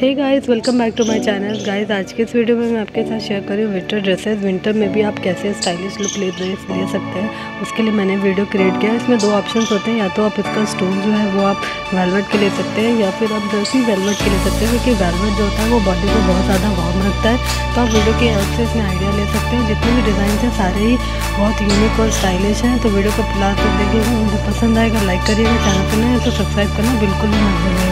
Hey guys welcome back to my channel guys आज के इस वीडियो में मैं आपके साथ शेयर कर रही हूँ विंटर ड्रेसेस विंटर में भी आप कैसे स्टाइलिश लुक ले ड्रेस ले सकते हैं। उसके लिए मैंने वीडियो क्रिएट किया है। इसमें दो ऑप्शन होते हैं। या तो आप इसका स्टोन जो है, वो आप वेलवेट के ले सकते हैं, या फिर आप जर्सी वेलवेट के ले सकते हैं, क्योंकि वेलवेट जो होता है, वो बॉडी को बहुत ज़्यादा वार्म रखता है। तो आप वीडियो की हेल्प से इसमें आइडिया ले सकते हैं। जितने भी डिज़ाइन हैं, सारे ही बहुत यूनिक और स्टाइलिश हैं। तो वीडियो को फ़िलहाल तक देखिएगा मुझे पसंद आएगा लाइक करिएगा। चैनल पर नहीं तो सब्सक्राइब करना। बिल्कुल भी मत भूलिएगा।